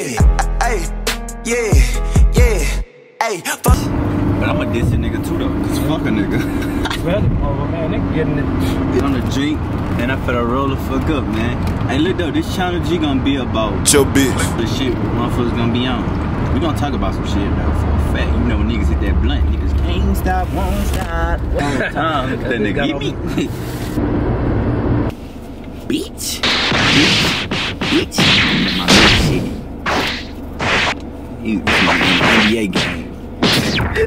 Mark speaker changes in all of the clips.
Speaker 1: Yeah, yeah. Hey, fuck.
Speaker 2: But I'ma diss a nigga too though, cause fuck a nigga.
Speaker 3: Brother, oh man, they getting it.
Speaker 2: on the drink, and I finna roll the fuck up, man. Hey, look though, this channel G gonna be about
Speaker 4: Your bitch.
Speaker 2: the shit motherfuckers gonna be on. We gonna talk about some shit though for a fact. You know when niggas hit that blunt, niggas can't stop, won't stop. One time, that
Speaker 3: That
Speaker 2: nigga
Speaker 3: got
Speaker 2: hit me. Bitch. Bitch. Bitch. My shit. You, you NBA game.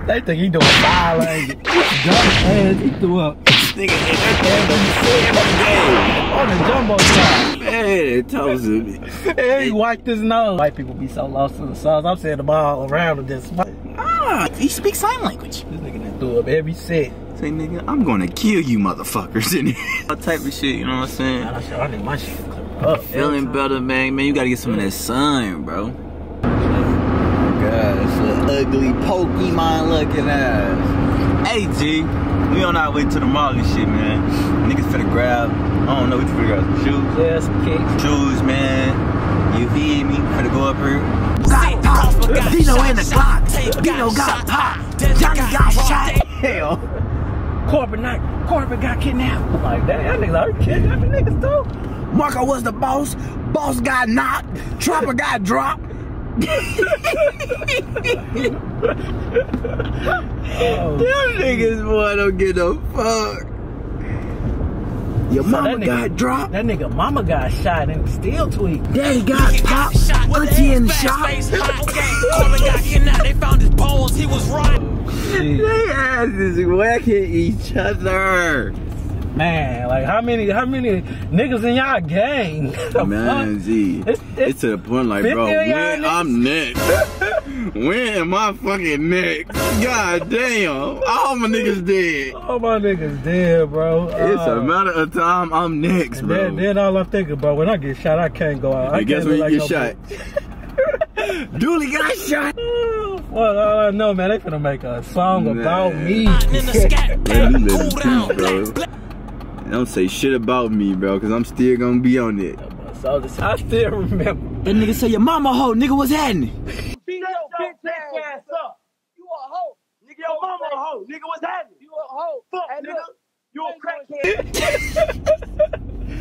Speaker 3: They think he doing violent. Dumb ass, he threw up
Speaker 2: Nigga, that
Speaker 3: on the jumbo side.
Speaker 2: Man, it toes me.
Speaker 3: And he wiped his nose. White people be so lost in the sauce. I'm saying the ball around him just. This
Speaker 2: Ah, he speaks sign language.
Speaker 3: nigga done threw up every set.
Speaker 2: Say, nigga, I'm gonna kill you motherfuckers in here. All type of shit, you know what I'm saying?
Speaker 3: I need my shit.
Speaker 2: Feeling better, man. Man, you gotta get some of that sun, bro. Gosh, ugly Pokemon looking ass. Hey, G, we on our way to the mall and shit, man. Niggas finna grab, I don't know, we finna grab some shoes.
Speaker 3: Yeah, some kicks.
Speaker 2: Shoes, man. You feel me? Finna go up here.
Speaker 1: Got pop. Dino in the Glock. Dino got pop. Johnny got shot.
Speaker 3: Hell. Corbin, not, Corbin got kidnapped. I'm like, damn, that niggas are kidnapping niggas too.
Speaker 1: Marco was the boss. Boss got knocked. Trapper got dropped.
Speaker 3: Oh,
Speaker 2: Them niggas, boy, don't get no fuck. Your
Speaker 3: So
Speaker 2: mama
Speaker 3: nigga-
Speaker 2: got dropped.
Speaker 3: That nigga mama got shot in the steel tweet.
Speaker 1: Daddy got popped. Auntie in the shop.
Speaker 5: Got kidnapped. They found his bones. He was right.
Speaker 2: They asses whacking each other.
Speaker 3: Man, like how many how many niggas in y'all gang? The
Speaker 2: Man,
Speaker 3: fuck?
Speaker 2: G,
Speaker 3: It's-
Speaker 2: it's,
Speaker 3: it's
Speaker 2: to the point like, bro,
Speaker 3: 50 of y'all
Speaker 2: when? I'm next? when am I fucking next? God damn, all my niggas dead.
Speaker 3: All my niggas dead, bro.
Speaker 2: It's
Speaker 3: Uh,
Speaker 2: a matter of time I'm next, bro.
Speaker 3: then, then all I'm thinking, bro, when I get shot, I can't go out. I
Speaker 2: Hey, guess
Speaker 3: can't
Speaker 2: when you
Speaker 3: like
Speaker 2: get
Speaker 3: no
Speaker 2: shot? Dulli got shot.
Speaker 3: bitch. Well, all I know, man, they finna make a song
Speaker 2: Man.
Speaker 3: about me.
Speaker 2: Don't say shit about me, bro, cause I'm still gonna be on it.
Speaker 3: I still remember.
Speaker 2: That nigga say your mama hoe, nigga, what's happening?
Speaker 6: Beat your bitch ass up. You a hoe. Nigga, your mama a hoe. Nigga, what's happening? You a hoe. Fuck, nigga. You a crackhead.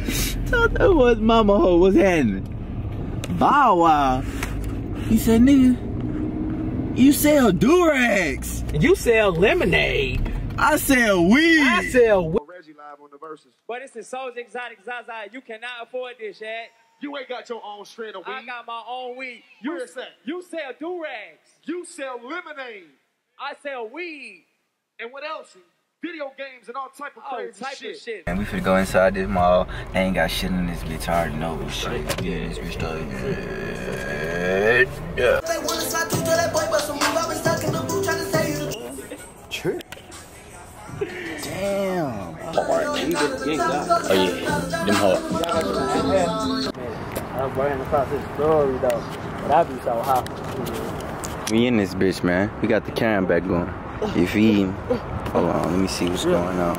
Speaker 2: Thought that was mama hoe, what's happening? Bow wow. He said, nigga, you sell
Speaker 3: do-rags. You sell lemonade.
Speaker 2: I sell weed.
Speaker 3: I sell. wi-
Speaker 4: Reggie live on the verses.
Speaker 6: But it's a Souls Exotic Zaza. You cannot afford this, Shad.
Speaker 4: You ain't got your own strand of weed.
Speaker 6: I got my own weed. You,
Speaker 4: is that?
Speaker 6: you sell do-rags.
Speaker 4: You sell lemonade.
Speaker 6: I sell weed.
Speaker 4: And what else? Video games and all type of
Speaker 6: All
Speaker 4: crazy
Speaker 6: type
Speaker 4: shit.
Speaker 6: of shit.
Speaker 2: And we finna go inside this mall. They ain't got shit in this bitch. I already know this shit. Yeah, this bitch stuff. Yeah.
Speaker 1: They
Speaker 2: Damn.
Speaker 3: Oh yeah, them hard. I was running across this story though, but I be so hot.
Speaker 2: We in this bitch, man. We got the camera back going. You feel me? Hold on, let me see what's going on.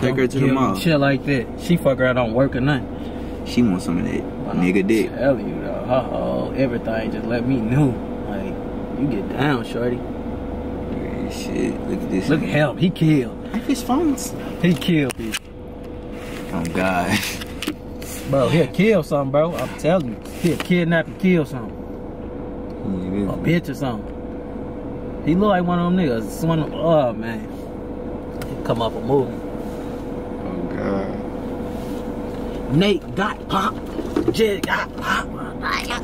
Speaker 2: Take her to the
Speaker 3: Yeah,
Speaker 2: mall.
Speaker 3: Shit like that. She fuck around don't work or nothing.
Speaker 2: She wants some of that nigga oh, dick.
Speaker 3: Tell you though, her whole everything just let me know. Like you get down, shorty.
Speaker 2: Yeah, Shit, look at this.
Speaker 3: Look at him, he killed.
Speaker 2: His phones.
Speaker 3: He killed, bitch.
Speaker 2: Oh God.
Speaker 3: bro. He'll kill something, bro. I'm telling you, he'll kidnap and kill something, a bitch or something. He look like one of them niggas. It's one of them, oh man, he come up a movie.
Speaker 2: Oh God.
Speaker 3: Nate got popped. Jed got popped.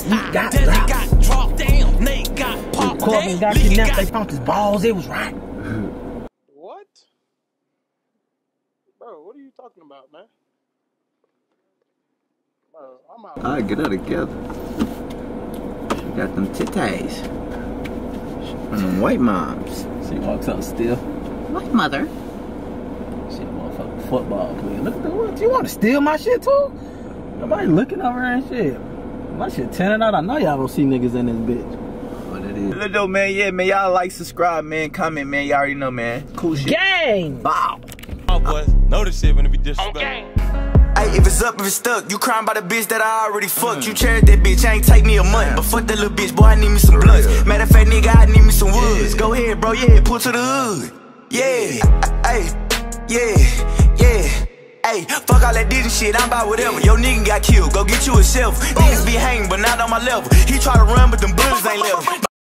Speaker 3: He got
Speaker 5: Desi
Speaker 3: dropped.
Speaker 5: got dropped. Damn. Nate got popped.
Speaker 3: Corbin got
Speaker 5: Lee
Speaker 3: kidnapped. They
Speaker 5: got
Speaker 3: found his balls. It was right.
Speaker 6: What? Bro, what are you talking about, man? Bro, I'm out.
Speaker 2: Alright, get her together. She got them titties. She one them white moms.
Speaker 3: She walks out still.
Speaker 2: White mother.
Speaker 3: She a motherfucking football player. Look at the what? You want to steal my shit too? Nobody looking over her and shit. My shit tenning out. I know y'all don't see niggas in this bitch.
Speaker 2: What it is. Look though, man, yeah, man, y'all like, subscribe, man, comment, man, y'all already know, man. Cool shit.
Speaker 3: Gang!
Speaker 2: Bow.
Speaker 5: Boys. Know this shit when it be disrespectful.
Speaker 1: Hey,
Speaker 7: if it's up, if it's stuck, you crying about a bitch that I already fucked. Mm. You cherish that bitch, I ain't take me a month. But fuck that little bitch, boy, I need me some blunts. Matter of fact, nigga, I need me some woods. Go ahead, bro, yeah, pull to the hood. Yeah, ay, yeah, yeah. Hey, fuck all that Diddy shit, I'm about whatever. Yo, nigga got killed, go get you a shelf. Niggas be hanging, but not on my level. He try to run, but them bullets ain't level.